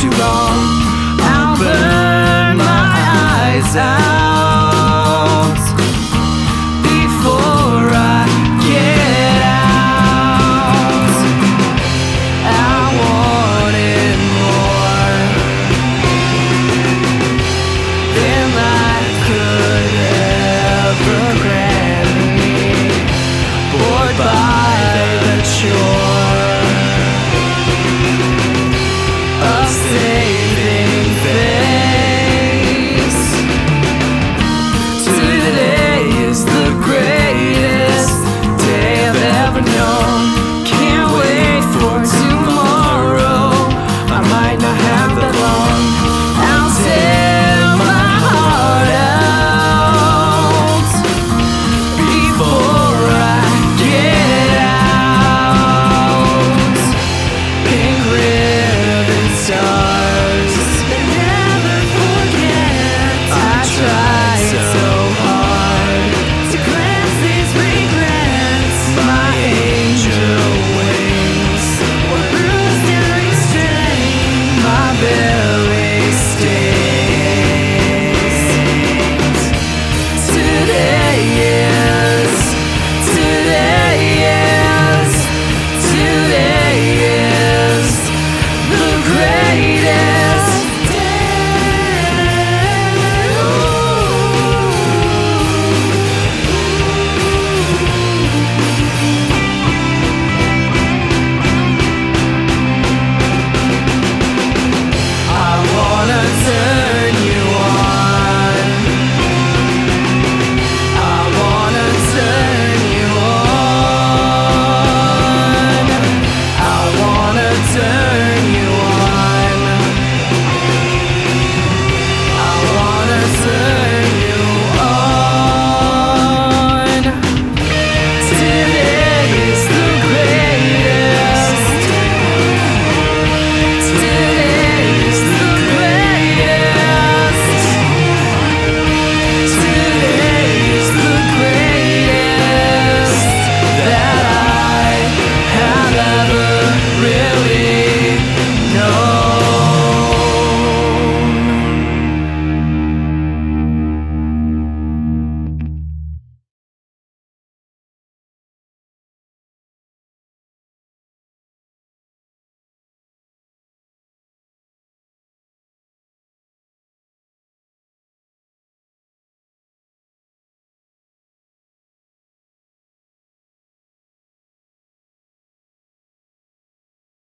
too long. I'll burn my eyes out Today